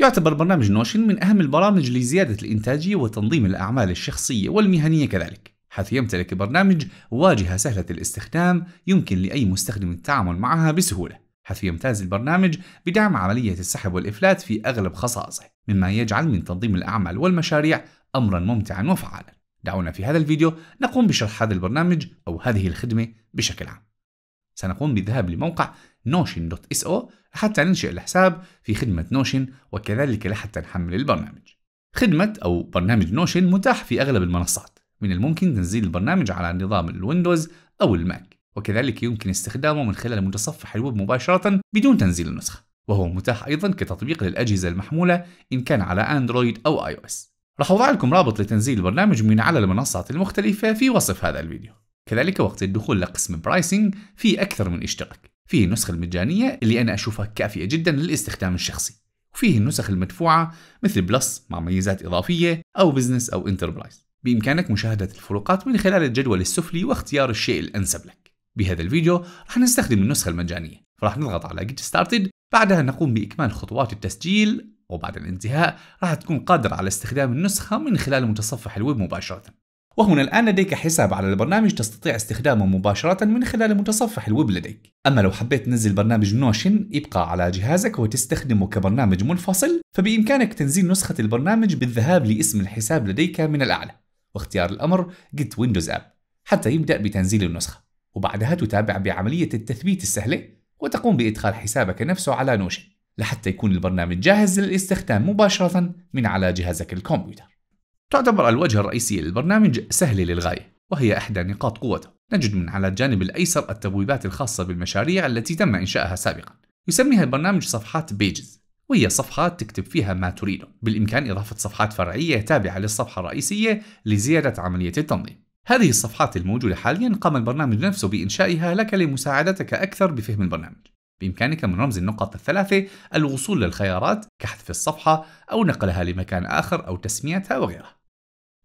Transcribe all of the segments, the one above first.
يعتبر برنامج نوشن من أهم البرامج لزيادة الإنتاجية وتنظيم الأعمال الشخصية والمهنية كذلك حيث يمتلك البرنامج واجهة سهلة الاستخدام يمكن لأي مستخدم التعامل معها بسهولة حيث يمتاز البرنامج بدعم عملية السحب والإفلات في أغلب خصائصه مما يجعل من تنظيم الأعمال والمشاريع أمرا ممتعا وفعالا. دعونا في هذا الفيديو نقوم بشرح هذا البرنامج أو هذه الخدمة بشكل عام. سنقوم بالذهاب لموقع notion.so حتى ننشئ الحساب في خدمة Notion وكذلك لحتى نحمل البرنامج. خدمة أو برنامج Notion متاح في أغلب المنصات. من الممكن تنزيل البرنامج على نظام ال Windows أو ال Mac وكذلك يمكن استخدامه من خلال متصفح الويب مباشرة بدون تنزيل النسخة. وهو متاح أيضا كتطبيق للأجهزة المحمولة إن كان على Android أو iOS راح أوضع لكم رابط لتنزيل البرنامج من على المنصات المختلفة في وصف هذا الفيديو. كذلك وقت الدخول لقسم Pricing في أكثر من اشتراك. فيه النسخة المجانية اللي أنا أشوفها كافية جدا للاستخدام الشخصي. وفيه النسخ المدفوعة مثل Plus مع ميزات إضافية أو Business أو Enterprise بإمكانك مشاهدة الفروقات من خلال الجدول السفلي واختيار الشيء الأنسب لك. بهذا الفيديو رح نستخدم النسخة المجانية. فراح نضغط على Get Started. بعدها نقوم بإكمال خطوات التسجيل. وبعد الانتهاء راح تكون قادر على استخدام النسخة من خلال متصفح الويب مباشرة. وهنا الآن لديك حساب على البرنامج تستطيع استخدامه مباشرة من خلال متصفح الويب لديك. أما لو حبيت تنزل برنامج Notion يبقى على جهازك وتستخدمه كبرنامج منفصل فبإمكانك تنزيل نسخة البرنامج بالذهاب لاسم الحساب لديك من الأعلى. واختيار الأمر Get Windows App. حتى يبدأ بتنزيل النسخة. وبعدها تتابع بعملية التثبيت السهلة وتقوم بإدخال حسابك نفسه على Notion. لحتى يكون البرنامج جاهز للاستخدام مباشرة من على جهازك الكمبيوتر. تعتبر الوجهة الرئيسية للبرنامج سهلة للغاية وهي إحدى نقاط قوته. نجد من على الجانب الأيسر التبويبات الخاصة بالمشاريع التي تم إنشائها سابقا. يسميها البرنامج صفحات بيجز وهي صفحات تكتب فيها ما تريده. بالإمكان إضافة صفحات فرعية تابعة للصفحة الرئيسية لزيادة عملية التنظيم. هذه الصفحات الموجودة حاليا قام البرنامج نفسه بإنشائها لك لمساعدتك أكثر بفهم البرنامج. بإمكانك من رمز النقط الثلاثة الوصول للخيارات كحذف الصفحة أو نقلها لمكان آخر أو تسميتها وغيرها.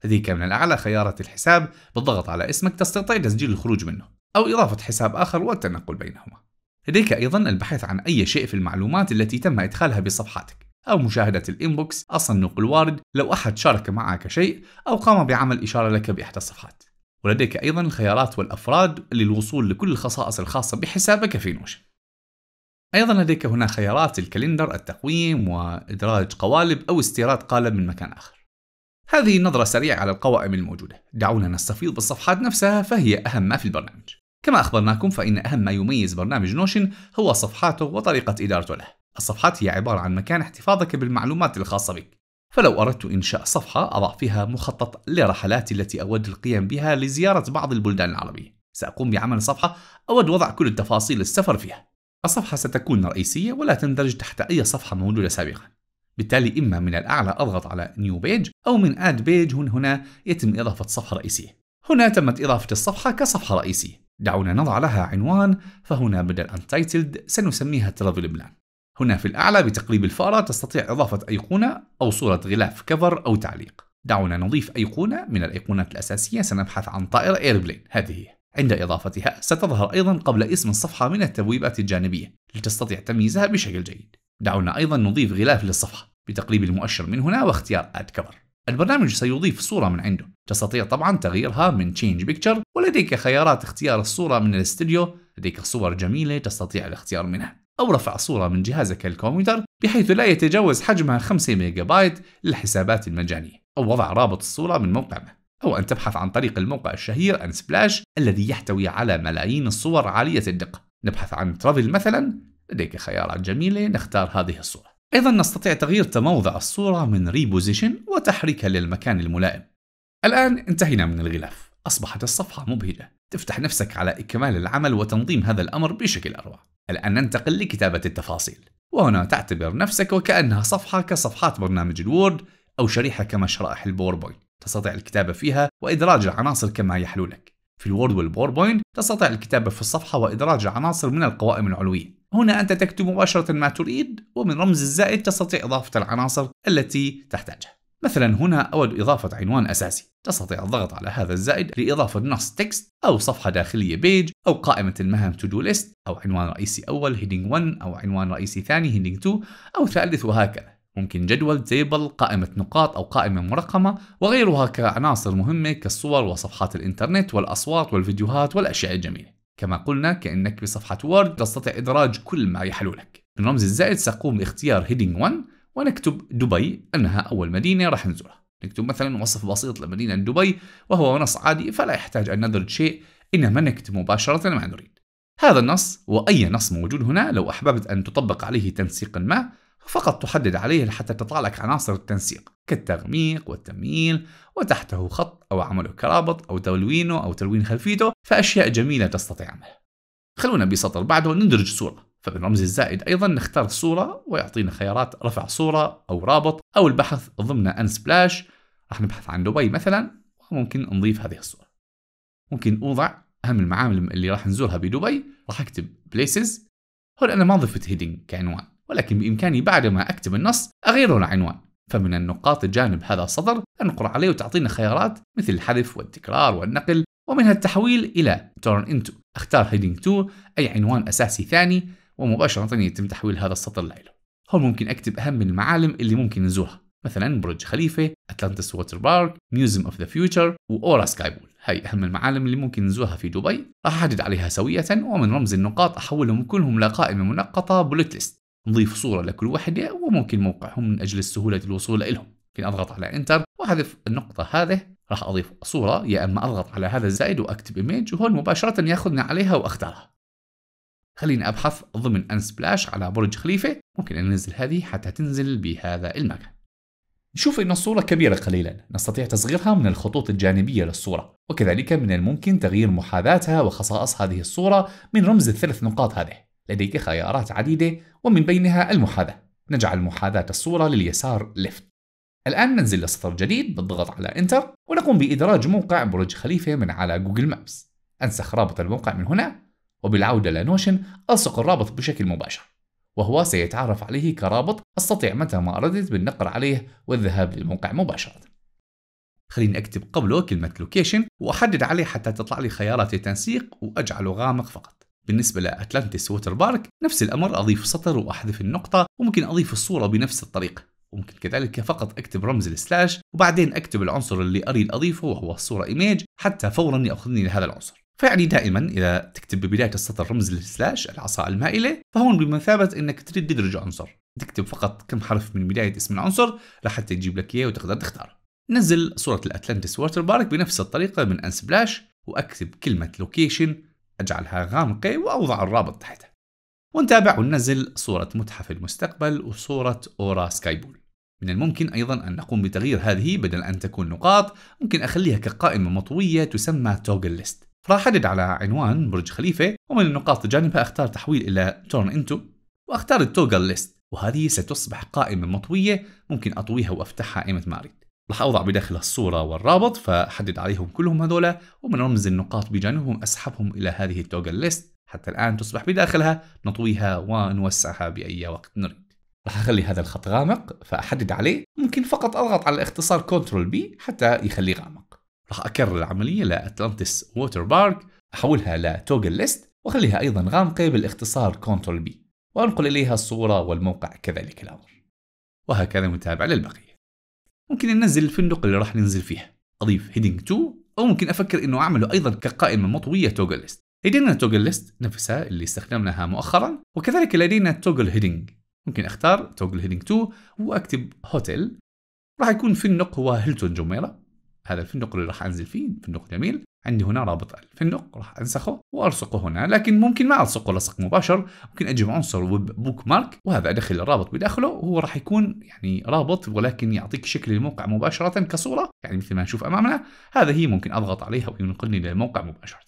لديك من الأعلى خيارات الحساب بالضغط على اسمك تستطيع تسجيل الخروج منه أو إضافة حساب آخر والتنقل بينهما. لديك أيضا البحث عن أي شيء في المعلومات التي تم إدخالها بصفحاتك أو مشاهدة ال Inbox الصندوق الوارد لو أحد شارك معك شيء أو قام بعمل إشارة لك بإحدى الصفحات. ولديك أيضا الخيارات والأفراد للوصول لكل الخصائص الخاصة بحسابك في Notion. أيضا لديك هنا خيارات ال calendar التقويم وإدراج قوالب أو استيراد قالب من مكان آخر. هذه نظرة سريعة على القوائم الموجودة. دعونا نستفيض بالصفحات نفسها فهي أهم ما في البرنامج. كما أخبرناكم فإن أهم ما يميز برنامج Notion هو صفحاته وطريقة إدارته له. الصفحات هي عبارة عن مكان احتفاظك بالمعلومات الخاصة بك. فلو أردت إنشاء صفحة أضع فيها مخطط لرحلاتي التي أود القيام بها لزيارة بعض البلدان العربية. سأقوم بعمل صفحة أود وضع كل التفاصيل السفر فيها. الصفحة ستكون رئيسية ولا تندرج تحت أي صفحة موجودة سابقا. بالتالي إما من الأعلى أضغط على New Page أو من Add Page هنا هنا يتم إضافة صفحة رئيسية. هنا تمت إضافة الصفحة كصفحة رئيسية. دعونا نضع لها عنوان فهنا بدل Untitled سنسميها Travel Plan. هنا في الأعلى بتقليب الفأرة تستطيع إضافة أيقونة أو صورة غلاف كفر أو تعليق. دعونا نضيف أيقونة من الأيقونات الأساسية سنبحث عن طائرة إيربلين هذه هي. عند إضافتها ستظهر أيضا قبل اسم الصفحة من التبويبات الجانبية لتستطيع تمييزها بشكل جيد. دعونا أيضا نضيف غلاف للصفحة بتقليب المؤشر من هنا واختيار Add Cover. البرنامج سيضيف صورة من عنده. تستطيع طبعا تغييرها من Change Picture ولديك خيارات اختيار الصورة من الاستوديو. لديك صور جميلة تستطيع الاختيار منها. أو رفع صورة من جهازك الكمبيوتر بحيث لا يتجاوز حجمها 5 ميجا بايت للحسابات المجانية. أو وضع رابط الصورة من موقع ما. أو أن تبحث عن طريق الموقع الشهير أنسبلاش الذي يحتوي على ملايين الصور عالية الدقة. نبحث عن ترافل مثلا لديك خيارات جميلة نختار هذه الصورة. أيضا نستطيع تغيير تموضع الصورة من reposition وتحريكها للمكان الملائم. الآن انتهينا من الغلاف. أصبحت الصفحة مبهجة. تفتح نفسك على إكمال العمل وتنظيم هذا الأمر بشكل أروع. الآن ننتقل لكتابة التفاصيل. وهنا تعتبر نفسك وكأنها صفحة كصفحات برنامج ال Word أو شريحة كما شرائح ال PowerPoint تستطيع الكتابة فيها وإدراج العناصر كما يحلو لك. في ال Word وال PowerPoint تستطيع الكتابة في الصفحة وإدراج العناصر من القوائم العلوية. هنا أنت تكتب مباشرة ما تريد ومن رمز الزائد تستطيع إضافة العناصر التي تحتاجها. مثلا هنا أود إضافة عنوان أساسي. تستطيع الضغط على هذا الزائد لإضافة نص text أو صفحة داخلية page أو قائمة المهام to do list أو عنوان رئيسي أول heading 1 أو عنوان رئيسي ثاني heading 2 أو ثالث وهكذا. ممكن جدول table قائمة نقاط أو قائمة مرقمة وغيرها كعناصر مهمة كالصور وصفحات الإنترنت والأصوات والفيديوهات والأشياء الجميلة. كما قلنا كأنك بصفحة Word تستطيع إدراج كل ما يحلو لك. من رمز الزائد سأقوم باختيار heading 1 ونكتب دبي أنها أول مدينة راح نزورها. نكتب مثلا وصف بسيط لمدينة دبي وهو نص عادي فلا يحتاج أن ندرج شيء إنما نكتب مباشرة ما نريد. هذا النص وأي نص موجود هنا لو أحببت أن تطبق عليه تنسيق ما فقط تحدد عليه حتى تطلع لك عناصر التنسيق كالتغميق والتمييل وتحته خط أو عمله كرابط أو تلوينه أو تلوين خلفيته فأشياء جميلة تستطيع عملها خلونا بسطر بعده ندرج صورة فبالرمز الزائد أيضا نختار الصورة ويعطينا خيارات رفع صورة أو رابط أو البحث ضمن أن سبلاش. راح نبحث عن دبي مثلا وممكن نضيف هذه الصورة. ممكن أوضع أهم المعالم اللي راح نزورها بدبي راح أكتب places هون أنا ما ضفت heading كعنوان. ولكن بإمكاني بعد ما أكتب النص أغيره لعنوان فمن النقاط جانب هذا السطر أنقر عليه وتعطينا خيارات مثل الحذف والتكرار والنقل ومنها التحويل إلى turn into. أختار heading two أي عنوان أساسي ثاني ومباشرة يتم تحويل هذا السطر له هون ممكن أكتب أهم المعالم اللي ممكن نزورها؟ مثلا برج خليفة، Atlantis Water Park، Museum of the Future و Aura Sky Pool. هاي أهم المعالم اللي ممكن نزورها في دبي. راح أحدد عليها سوية ومن رمز النقاط أحولهم كلهم لقائمة منقطة bullet list نضيف صورة لكل وحدة وممكن موقعهم من أجل سهولة الوصول إلهم. ممكن أضغط على enter وأحذف النقطة هذه راح أضيف صورة يا إما أضغط على هذا الزائد وأكتب image وهون مباشرة يأخذني عليها وأختارها. خليني أبحث ضمن Unsplash على برج خليفة. ممكن أنزل هذه حتى تنزل بهذا المكان. نشوف أن الصورة كبيرة قليلا. نستطيع تصغيرها من الخطوط الجانبية للصورة. وكذلك من الممكن تغيير محاذاتها وخصائص هذه الصورة من رمز الثلاث نقاط هذه. لديك خيارات عديدة ومن بينها المحاذاة. نجعل محاذاة الصورة لليسار left. الآن ننزل لسطر جديد بالضغط على enter ونقوم بإدراج موقع برج خليفة من على Google Maps أنسخ رابط الموقع من هنا وبالعودة ل Notion ألصق الرابط بشكل مباشر. وهو سيتعرف عليه كرابط أستطيع متى ما أردت بالنقر عليه والذهاب للموقع مباشرة. خليني أكتب قبله كلمة location وأحدد عليه حتى تطلع لي خيارات التنسيق وأجعله غامق فقط. بالنسبة ل Atlantis Water Park نفس الأمر أضيف سطر وأحذف النقطة وممكن أضيف الصورة بنفس الطريقة وممكن كذلك فقط أكتب رمز ال slash وبعدين أكتب العنصر اللي أريد أضيفه وهو الصورة image حتى فورا يأخذني لهذا العنصر. فيعني دائما إذا تكتب ببداية السطر رمز ال slash العصا المائلة فهون بمثابة أنك تريد تدرج عنصر. تكتب فقط كم حرف من بداية اسم العنصر لحتى يجيب لك إياه وتقدر تختار نزل صورة ال Atlantis Water Park بنفس الطريقة من Unsplash وأكتب كلمة location أجعلها غامقة وأوضع الرابط تحتها. ونتابع وننزل صورة متحف المستقبل وصورة Aura Sky Pool. من الممكن أيضا أن نقوم بتغيير هذه بدل أن تكون نقاط ممكن أخليها كقائمة مطوية تسمى toggle list. راح أحدد على عنوان برج خليفة ومن النقاط جانبها أختار تحويل إلى turn into وأختار ال toggle list. وهذه ستصبح قائمة مطوية ممكن أطويها وأفتحها أيمت ما أريد راح أوضع بداخلها الصورة والرابط فأحدد عليهم كلهم هذولا ومن رمز النقاط بجانبهم أسحبهم إلى هذه ال toggle list حتى الآن تصبح بداخلها نطويها ونوسعها بأي وقت نريد. راح أخلي هذا الخط غامق فأحدد عليه. ممكن فقط أضغط على الاختصار control B حتى يخليه غامق. راح أكرر العملية ل Atlantis Water Park أحولها ل toggle list وأخليها أيضا غامقة بالاختصار control B وأنقل إليها الصورة والموقع كذلك الأمر. وهكذا متابع للبقية. ممكن ننزل الفندق اللي راح ننزل فيها أضيف heading two أو ممكن أفكر إنه اعمله أيضا كقائمة مطوية toggle list. لدينا toggle list نفسها اللي استخدمناها مؤخرا وكذلك لدينا toggle heading ممكن أختار toggle heading two وأكتب هوتيل. راح يكون فندق هو هيلتون جميرة هذا الفندق اللي راح أنزل فيه فندق جميل. عندي هنا رابط الفندق راح أنسخه وألصقه هنا لكن ممكن ما ألصقه لصق مباشر. ممكن أجيب عنصر web bookmark وهذا أدخل الرابط بداخله وهو راح يكون يعني رابط ولكن يعطيك شكل الموقع مباشرة كصورة يعني مثل ما نشوف أمامنا. هذا هي ممكن أضغط عليها وينقلني للموقع مباشرة.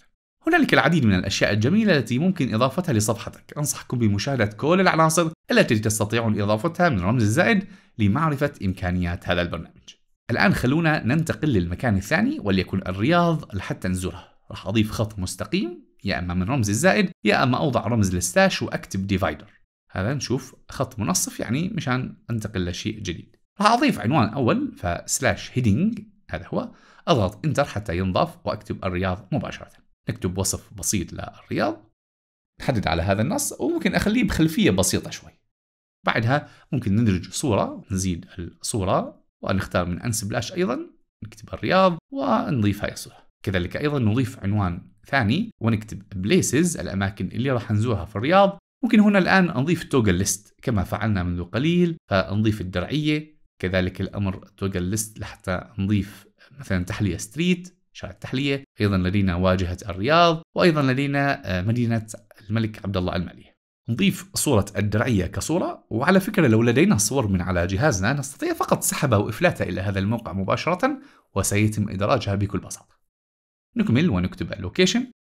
هنالك العديد من الأشياء الجميلة التي ممكن إضافتها لصفحتك. أنصحكم بمشاهدة كل العناصر التي تستطيعون إضافتها من رمز الزائد لمعرفة إمكانيات هذا البرنامج. الآن خلونا ننتقل للمكان الثاني وليكن الرياض لحتى نزورها راح أضيف خط مستقيم يا أما من رمز الزائد يا أما أوضع رمز ال slash وأكتب divider هذا نشوف خط منصف يعني مشان أنتقل لشيء جديد. راح أضيف عنوان أول ف slash heading هذا هو. أضغط enter حتى ينضاف وأكتب الرياض مباشرة. نكتب وصف بسيط للرياض. نحدد على هذا النص وممكن أخليه بخلفية بسيطة شوي. بعدها ممكن ندرج صورة نزيد الصورة. ونختار من Unsplash أيضا نكتب الرياض ونضيف هاي الصورة كذلك أيضا نضيف عنوان ثاني ونكتب places الأماكن اللي راح نزورها في الرياض. ممكن هنا الآن نضيف toggle list كما فعلنا منذ قليل فنضيف الدرعية. كذلك الأمر toggle list لحتى نضيف مثلا تحلية street شارع التحلية. أيضا لدينا واجهة الرياض وأيضا لدينا آه، مدينة الملك عبد الله المالية. نضيف صورة الدرعية كصورة وعلى فكرة لو لدينا صور من على جهازنا نستطيع فقط سحبها وإفلاتها إلى هذا الموقع مباشرة وسيتم إدراجها بكل بساطة. نكمل ونكتب اللوكيشن.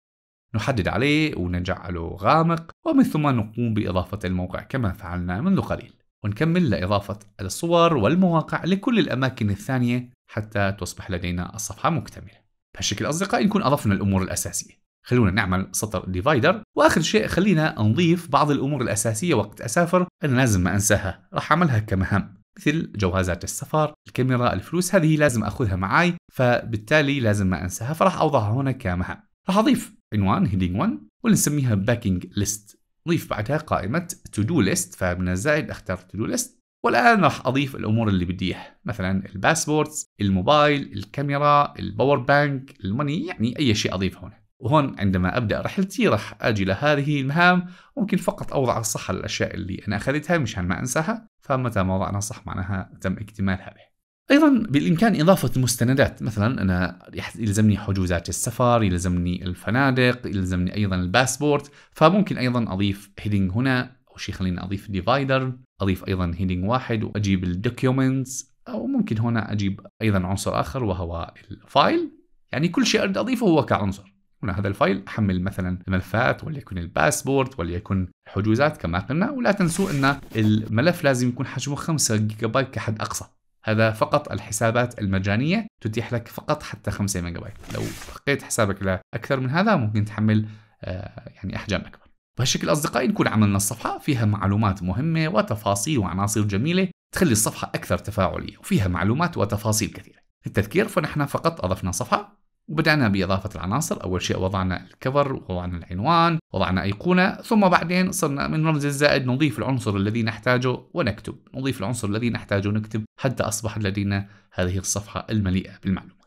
نحدد عليه ونجعله غامق ومن ثم نقوم بإضافة الموقع كما فعلنا منذ قليل. ونكمل لإضافة الصور والمواقع لكل الأماكن الثانية حتى تصبح لدينا الصفحة مكتملة. بهالشكل أصدقائي نكون أضفنا الأمور الأساسية. خلونا نعمل سطر divider وآخر شيء خلينا نضيف بعض الأمور الأساسية وقت أسافر أنا لازم ما أنساها. راح أعملها كمهام. مثل جوازات السفر الكاميرا الفلوس هذه لازم أخذها معي فبالتالي لازم ما أنساها فراح أوضعها هنا كمهام. راح أضيف عنوان heading 1 واللي نسميها packing list نضيف بعدها قائمة to do list فمن الزائد أختار to do list والآن راح أضيف الأمور اللي بدي إياها. مثلا ال passports الموبايل الكاميرا ال power bank ال money يعني أي شيء أضيفه هنا. وهون عندما أبدأ رحلتي راح أجي لهذه المهام ممكن فقط أوضع الصح الأشياء اللي أنا أخذتها مشان ما أنساها فمتى ما وضعنا صح معناها تم اكتمال هذه. أيضا بالإمكان إضافة مستندات مثلا أنا يلزمني حجوزات السفر يلزمني الفنادق يلزمني أيضا الباسبورت فممكن أيضا أضيف heading هنا أو شيء خليني أضيف divider أضيف أيضا heading واحد وأجيب ال documents أو ممكن هنا أجيب أيضا عنصر آخر وهو ال file يعني كل شيء أريد أضيفه هو كعنصر. هنا هذا ال file أحمل مثلا الملفات وليكن الباسبورت وليكن حجوزات كما قلنا ولا تنسوا أن الملف لازم يكون حجمه 5 جيجا بايت كحد أقصى. هذا فقط الحسابات المجانية تتيح لك فقط حتى 5 ميجا بايت لو بقيت حسابك لأكثر من هذا ممكن تحمل آه، يعني أحجام أكبر. بهالشكل أصدقائي نكون عملنا الصفحة. فيها معلومات مهمة وتفاصيل وعناصر جميلة تخلي الصفحة أكثر تفاعلية وفيها معلومات وتفاصيل كثيرة. التذكير فنحن فقط أضفنا صفحة. وبدأنا بإضافة العناصر. أول شيء وضعنا الكفر وضعنا العنوان وضعنا أيقونة ثم بعدين صرنا من رمز الزائد نضيف العنصر الذي نحتاجه ونكتب. نضيف العنصر الذي نحتاجه ونكتب حتى أصبح لدينا هذه الصفحة المليئة بالمعلومات.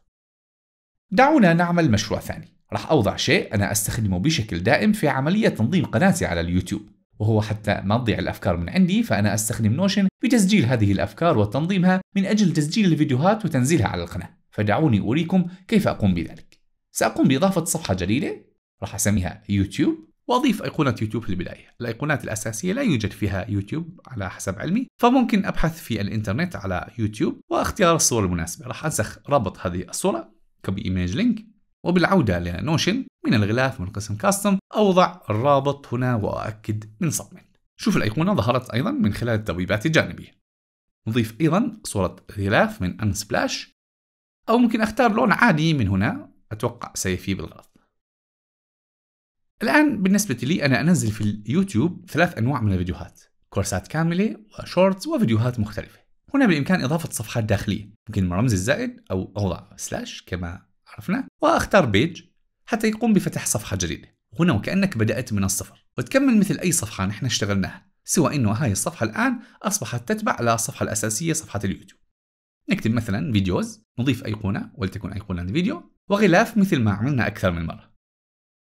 دعونا نعمل مشروع ثاني. راح أوضع شيء أنا أستخدمه بشكل دائم في عملية تنظيم قناتي على اليوتيوب. وهو حتى ما تضيع الأفكار من عندي فأنا أستخدم نوشن بتسجيل هذه الأفكار وتنظيمها من أجل تسجيل الفيديوهات وتنزيلها على القناة. فدعوني أريكم كيف أقوم بذلك. سأقوم بإضافة صفحة جديدة راح أسميها يوتيوب وأضيف أيقونة يوتيوب في البداية. الأيقونات الأساسية لا يوجد فيها يوتيوب على حسب علمي فممكن أبحث في الإنترنت على يوتيوب واختيار الصورة المناسبة. راح أنسخ رابط هذه الصورة copy image link وبالعودة ل Notion من الغلاف من قسم custom أوضع الرابط هنا وأؤكد من ثم شوف الأيقونة ظهرت أيضا من خلال التبويبات الجانبية. نضيف أيضا صورة غلاف من Unsplash أو ممكن أختار لون عادي من هنا أتوقع save بالغلط. الآن بالنسبة لي أنا أنزل في اليوتيوب ثلاث أنواع من الفيديوهات كورسات كاملة و shorts وفيديوهات مختلفة. هنا بالإمكان إضافة صفحات داخلية ممكن رمز الزائد أو أوضع slash كما عرفنا وأختار page حتى يقوم بفتح صفحة جديدة. هنا وكأنك بدأت من الصفر. وتكمل مثل أي صفحة نحن اشتغلناها سوى أنه هاي الصفحة الآن أصبحت تتبع الصفحة الأساسية صفحة اليوتيوب. نكتب مثلا videos نضيف أيقونة ولتكن أيقونة الفيديو وغلاف مثل ما عملنا أكثر من مرة.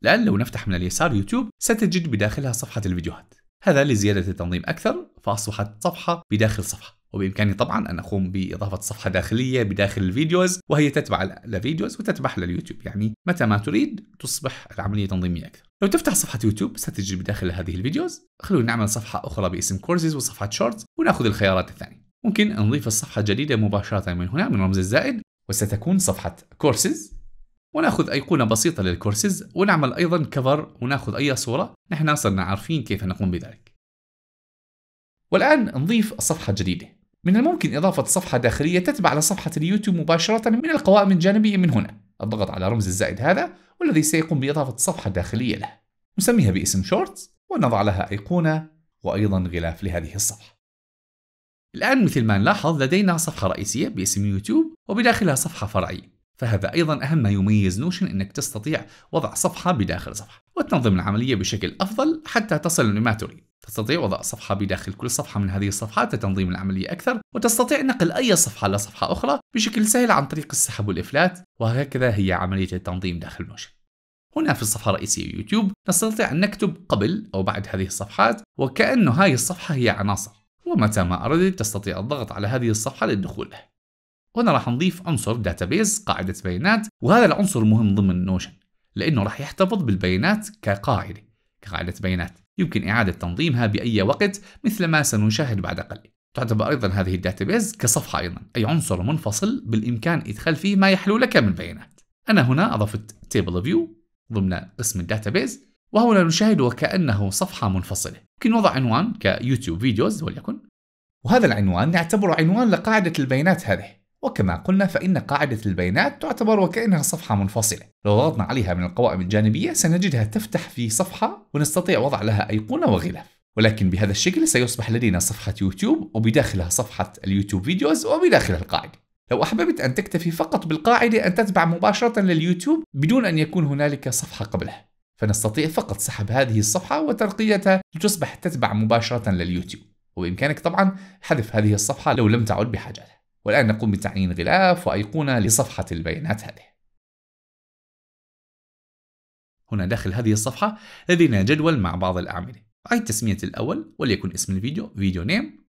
الآن لو نفتح من اليسار يوتيوب ستجد بداخلها صفحة الفيديوهات. هذا لزيادة التنظيم أكثر فأصبحت صفحة بداخل صفحة. وبإمكاني طبعا أن أقوم بإضافة صفحة داخلية بداخل ال videos وهي تتبع ال videos وتتبع لليوتيوب يعني متى ما تريد تصبح العملية تنظيمية أكثر. لو تفتح صفحة يوتيوب ستجد بداخل هذه ال videos خلونا نعمل صفحة أخرى باسم كورسز وصفحة shorts ونأخذ الخيارات الثانية. ممكن نضيف الصفحة الجديدة مباشرة من هنا من رمز الزائد وستكون صفحة كورسز. ونأخذ أيقونة بسيطة للكورسز ونعمل أيضا cover ونأخذ أي صورة. نحن صرنا عارفين كيف نقوم بذلك. والآن نضيف صفحة جديدة. من الممكن إضافة صفحة داخلية تتبع لصفحة اليوتيوب مباشرة من القوائم الجانبية من هنا. الضغط على رمز الزائد هذا والذي سيقوم بإضافة صفحة داخلية له. نسميها باسم shorts ونضع لها أيقونة وأيضا غلاف لهذه الصفحة. الآن مثل ما نلاحظ لدينا صفحة رئيسية باسم يوتيوب وبداخلها صفحة فرعية فهذا أيضا أهم ما يميز Notion أنك تستطيع وضع صفحة بداخل صفحة وتنظم العملية بشكل أفضل حتى تصل لما تريد. تستطيع وضع صفحة بداخل كل صفحة من هذه الصفحات لتنظيم العملية أكثر وتستطيع نقل أي صفحة لصفحة أخرى بشكل سهل عن طريق السحب والإفلات وهكذا هي عملية التنظيم داخل Notion. هنا في الصفحة الرئيسية يوتيوب نستطيع أن نكتب قبل أو بعد هذه الصفحات وكأنه هذه الصفحة هي عناصر. ومتى ما أردت تستطيع الضغط على هذه الصفحة للدخول. له هنا راح نضيف عنصر database قاعدة بيانات وهذا العنصر مهم ضمن Notion لأنه راح يحتفظ بالبيانات كقاعدة كقاعدة بيانات. يمكن إعادة تنظيمها بأي وقت مثل ما سنشاهد بعد قليل. تعتبر أيضا هذه ال database كصفحة أيضا أي عنصر منفصل بالإمكان إدخال فيه ما يحلو لك من بيانات. أنا هنا أضفت table view ضمن قسم ال database وهنا نشاهد وكأنه صفحة منفصلة. يمكن وضع عنوان ك YouTube videos وليكن. وهذا العنوان نعتبره عنوان لقاعدة البيانات هذه. وكما قلنا فإن قاعدة البيانات تعتبر وكأنها صفحة منفصلة. لو ضغطنا عليها من القوائم الجانبية سنجدها تفتح في صفحة ونستطيع وضع لها أيقونة وغلاف. ولكن بهذا الشكل سيصبح لدينا صفحة يوتيوب وبداخلها صفحة اليوتيوب videos وبداخلها القاعدة لو أحببت أن تكتفي فقط بالقاعدة أن تتبع مباشرة لليوتيوب بدون أن يكون هنالك صفحة قبلها. فنستطيع فقط سحب هذه الصفحة وترقيتها لتصبح تتبع مباشرة لليوتيوب. وبإمكانك طبعا حذف هذه الصفحة لو لم تعد بحاجتها والآن نقوم بتعيين غلاف وأيقونة لصفحة البيانات هذه. هنا داخل هذه الصفحة لدينا جدول مع بعض الأعمدة. أعيد تسمية الأول وليكن اسم الفيديو فيديو نيم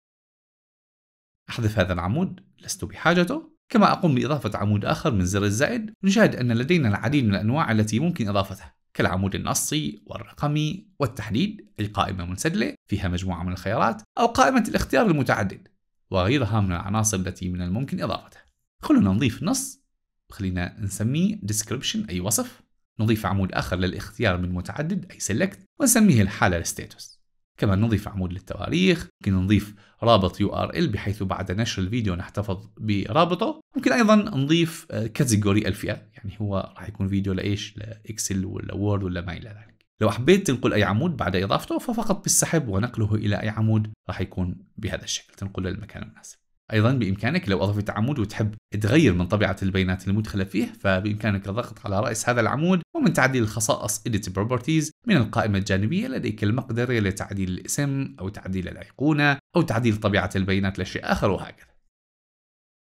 أحذف هذا العمود لست بحاجته. كما أقوم بإضافة عمود آخر من زر الزائد نشاهد أن لدينا العديد من الأنواع التي يمكن إضافتها. كالعمود النصي والرقمي والتحديد أي قائمة منسدلة فيها مجموعة من الخيارات أو قائمة الاختيار المتعدد وغيرها من العناصر التي من الممكن إضافتها خلونا نضيف نص خلينا نسميه description أي وصف. نضيف عمود آخر للاختيار من متعدد أي select ونسميه الحالة ال status كما نضيف عمود للتواريخ ممكن نضيف رابط URL بحيث بعد نشر الفيديو نحتفظ برابطه. ممكن أيضا نضيف category آه، الفئة يعني هو راح يكون فيديو لإيش؟ لإكسل ولا وورد ولا ما إلى ذلك. لو حبيت تنقل أي عمود بعد إضافته ففقط بالسحب ونقله إلى أي عمود راح يكون بهذا الشكل تنقله للمكان المناسب. أيضا بإمكانك لو أضفت عمود وتحب تغير من طبيعة البيانات المدخله فيه فبإمكانك الضغط على رأس هذا العمود ومن تعديل الخصائص Edit Properties من القائمة الجانبية لديك المقدرة لتعديل الاسم أو تعديل الأيقونة أو تعديل طبيعة البيانات لشيء آخر وهكذا.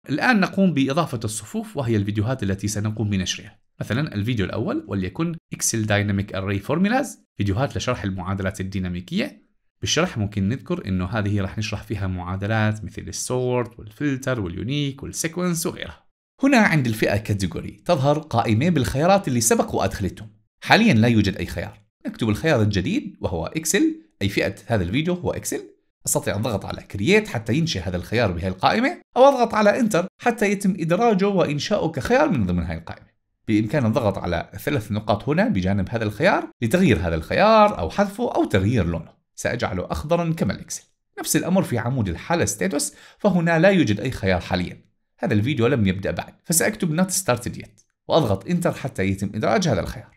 الآن نقوم بإضافة الصفوف وهي الفيديوهات التي سنقوم بنشرها. مثلا الفيديو الأول وليكن Excel Dynamic Array Formulas فيديوهات لشرح المعادلات الديناميكية. بالشرح ممكن نذكر إنه هذه راح نشرح فيها معادلات مثل السورت والفلتر واليونيك والسيكونس وغيرها. هنا عند الفئة category تظهر قائمة بالخيارات اللي سبق وأدخلتهم. حاليا لا يوجد أي خيار. نكتب الخيار الجديد وهو إكسل أي فئة هذا الفيديو هو إكسل أستطيع الضغط على create حتى ينشئ هذا الخيار بهذه القائمة أو أضغط على enter حتى يتم إدراجه وإنشاؤه كخيار من ضمن هذه القائمة. بإمكان الضغط على ثلاث نقاط هنا بجانب هذا الخيار لتغيير هذا الخيار أو حذفه أو تغيير لونه. سأجعله أخضرا كما الإكسل نفس الأمر في عمود الحالة ستاتوس فهنا لا يوجد أي خيار حاليا. هذا الفيديو لم يبدأ بعد فسأكتب not started yet وأضغط انتر حتى يتم إدراج هذا الخيار.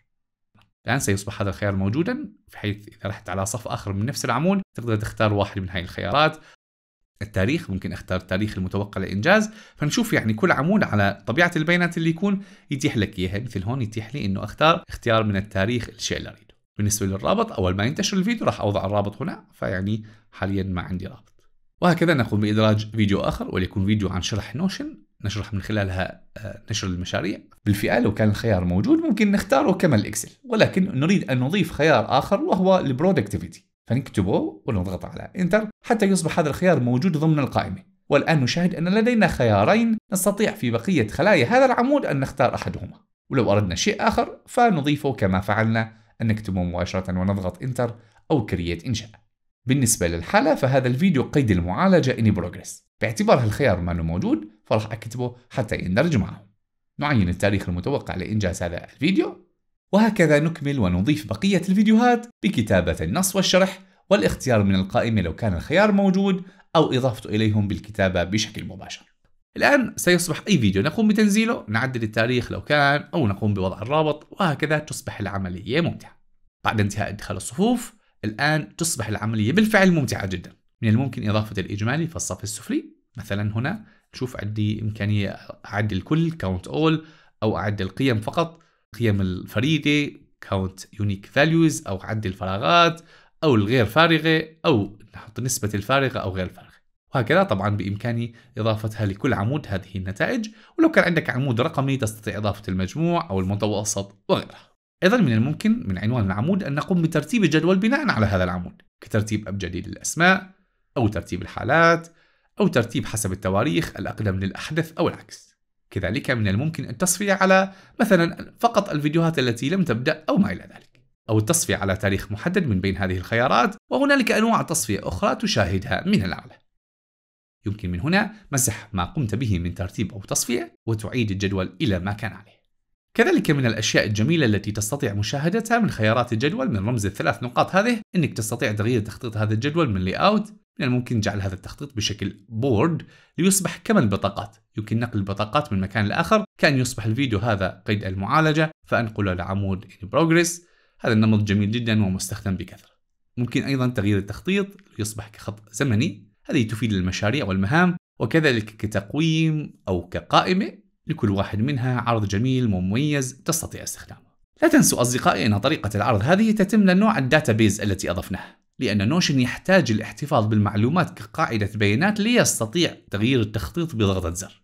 الآن سيصبح هذا الخيار موجودا بحيث إذا رحت على صف آخر من نفس العمود تقدر تختار واحد من هاي الخيارات. التاريخ ممكن أختار التاريخ المتوقع للانجاز فنشوف يعني كل عمود على طبيعة البيانات اللي يكون يتيح لك إياها. مثل هون يتيح لي إنه أختار اختيار من التاريخ الشيء اللي أريده. بالنسبة للرابط أول ما ينتشر الفيديو راح أوضع الرابط هنا فيعني حاليا ما عندي رابط. وهكذا نقوم بإدراج فيديو آخر وليكن فيديو عن شرح نوشن نشرح من خلالها آه، نشر المشاريع. بالفئة لو كان الخيار موجود ممكن نختاره كما الإكسل ولكن نريد أن نضيف خيار آخر وهو ال productivity. فنكتبه ونضغط على enter حتى يصبح هذا الخيار موجود ضمن القائمة. والآن نشاهد أن لدينا خيارين نستطيع في بقية خلايا هذا العمود أن نختار أحدهما. ولو أردنا شيء آخر فنضيفه كما فعلنا أن نكتبه مباشرة ونضغط enter أو create إنشاء بالنسبة للحالة فهذا الفيديو قيد المعالجة in progress باعتبار هالخيار ما موجود فراح أكتبه حتى يندرج معه نعين التاريخ المتوقع لإنجاز هذا الفيديو. وهكذا نكمل ونضيف بقية الفيديوهات بكتابة النص والشرح والاختيار من القائمة لو كان الخيار موجود أو إضافته إليهم بالكتابة بشكل مباشر. الآن سيصبح أي فيديو نقوم بتنزيله نعدل التاريخ لو كان أو نقوم بوضع الرابط وهكذا تصبح العملية ممتعة. بعد انتهاء إدخال الصفوف الآن تصبح العملية بالفعل ممتعة جدا. من الممكن إضافة الإجمالي في الصف السفلي مثلا هنا نشوف عندي إمكانية أعد الكل count all أو أعد القيم فقط قيم الفريدة count unique values أو أعد الفراغات أو الغير فارغة أو نحط نسبة الفارغة أو غير الفارغة. وهكذا طبعا بإمكاني إضافتها لكل عمود هذه النتائج. ولو كان عندك عمود رقمي تستطيع إضافة المجموع أو المتوسط وغيرها. أيضا من الممكن من عنوان العمود أن نقوم بترتيب الجدول بناء على هذا العمود. كترتيب أبجدي للأسماء أو ترتيب الحالات أو ترتيب حسب التواريخ الأقدم للأحدث أو العكس. كذلك من الممكن التصفية على مثلا فقط الفيديوهات التي لم تبدأ أو ما إلى ذلك أو التصفية على تاريخ محدد من بين هذه الخيارات وهنالك أنواع تصفية أخرى تشاهدها من الأعلى. يمكن من هنا مسح ما قمت به من ترتيب أو تصفية وتعيد الجدول إلى ما كان عليه. كذلك من الأشياء الجميلة التي تستطيع مشاهدتها من خيارات الجدول من رمز الثلاث نقاط هذه أنك تستطيع تغيير تخطيط هذا الجدول من أوت من الممكن جعل هذا التخطيط بشكل بورد ليصبح كما البطاقات يمكن نقل البطاقات من مكان لآخر. كان يصبح الفيديو هذا قيد المعالجة. فأنقله لعمود in progress. هذا النمط جميل جدا ومستخدم بكثرة. ممكن أيضا تغيير التخطيط ليصبح كخط زمني. هذه تفيد المشاريع والمهام. وكذلك كتقويم أو كقائمة لكل واحد منها عرض جميل ومميز تستطيع استخدامه. لا تنسوا أصدقائي أن طريقة العرض هذه تتم لنوع ال database التي أضفناها لأن نوشن يحتاج الاحتفاظ بالمعلومات كقاعدة بيانات ليستطيع تغيير التخطيط بضغطة زر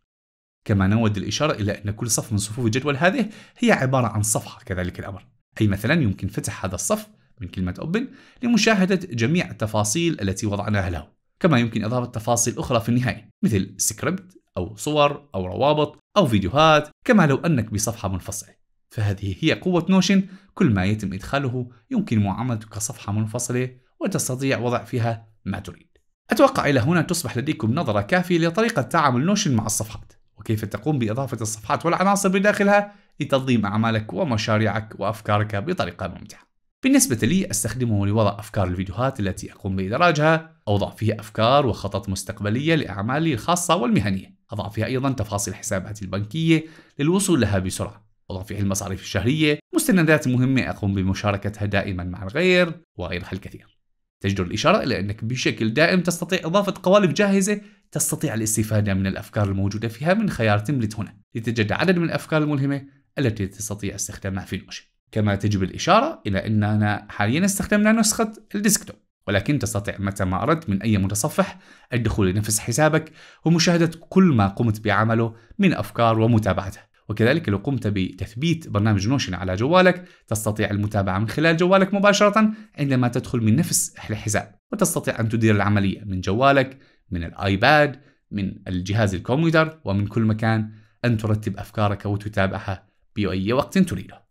كما نود الإشارة إلى أن كل صف من صفوف الجدول هذه هي عبارة عن صفحة كذلك الأمر. أي مثلا يمكن فتح هذا الصف من كلمة open لمشاهدة جميع التفاصيل التي وضعناها له كما يمكن إضافة تفاصيل أخرى في النهاية مثل سكريبت أو صور أو روابط أو فيديوهات كما لو أنك بصفحة منفصلة. فهذه هي قوة نوشن كل ما يتم إدخاله يمكن معاملته كصفحة منفصلة وتستطيع وضع فيها ما تريد. أتوقع إلى هنا تصبح لديكم نظرة كافية لطريقة تعامل نوشن مع الصفحات وكيف تقوم بإضافة الصفحات والعناصر بداخلها لتنظيم أعمالك ومشاريعك وأفكارك بطريقة ممتعة. بالنسبة لي أستخدمه لوضع أفكار الفيديوهات التي أقوم بإدراجها أوضع فيها أفكار وخطط مستقبلية لأعمالي الخاصة والمهنية أضع فيها أيضا تفاصيل حساباتي البنكية للوصول لها بسرعة أضع فيها المصاريف الشهرية مستندات مهمة أقوم بمشاركتها دائما مع الغير وغيرها الكثير. تجدر الإشارة إلى أنك بشكل دائم تستطيع إضافة قوالب جاهزة تستطيع الاستفادة من الأفكار الموجودة فيها من خيار تملت هنا لتجد عدد من الأفكار الملهمة التي تستطيع استخدامها في نوشن كما تجب الإشارة إلى أننا حاليا استخدمنا نسخة الديسكتوب ولكن تستطيع متى ما أردت من أي متصفح الدخول لنفس حسابك ومشاهدة كل ما قمت بعمله من أفكار ومتابعته. وكذلك لو قمت بتثبيت برنامج نوشن على جوالك تستطيع المتابعة من خلال جوالك مباشرة عندما تدخل من نفس الحساب وتستطيع أن تدير العملية من جوالك من الآيباد من الجهاز الكمبيوتر ومن كل مكان أن ترتب أفكارك وتتابعها بأي وقت تريده.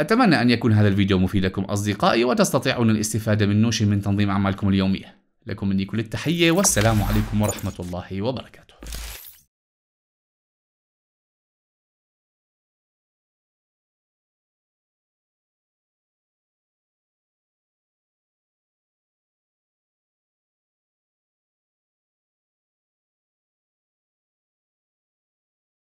أتمنى أن يكون هذا الفيديو مفيد لكم أصدقائي وتستطيعون الاستفادة من نوشن من تنظيم أعمالكم اليومية. لكم مني كل التحية والسلام عليكم ورحمة الله وبركاته.